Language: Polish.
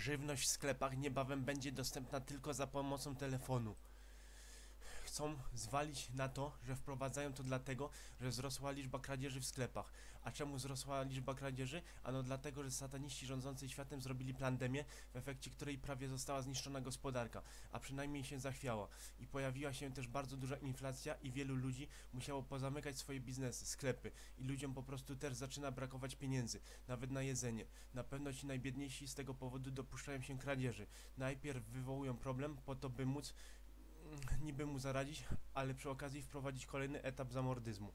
Żywność w sklepach niebawem będzie dostępna tylko za pomocą telefonu. Chcą zwalić na to, że wprowadzają to dlatego, że wzrosła liczba kradzieży w sklepach. A czemu wzrosła liczba kradzieży? Ano dlatego, że sataniści rządzący światem zrobili pandemię, w efekcie której prawie została zniszczona gospodarka, a przynajmniej się zachwiała. I pojawiła się też bardzo duża inflacja i wielu ludzi musiało pozamykać swoje biznesy, sklepy. I ludziom po prostu też zaczyna brakować pieniędzy, nawet na jedzenie. Na pewno ci najbiedniejsi z tego powodu dopuszczają się kradzieży. Najpierw wywołują problem po to, by móc niby mu zaradzić, ale przy okazji wprowadzić kolejny etap zamordyzmu.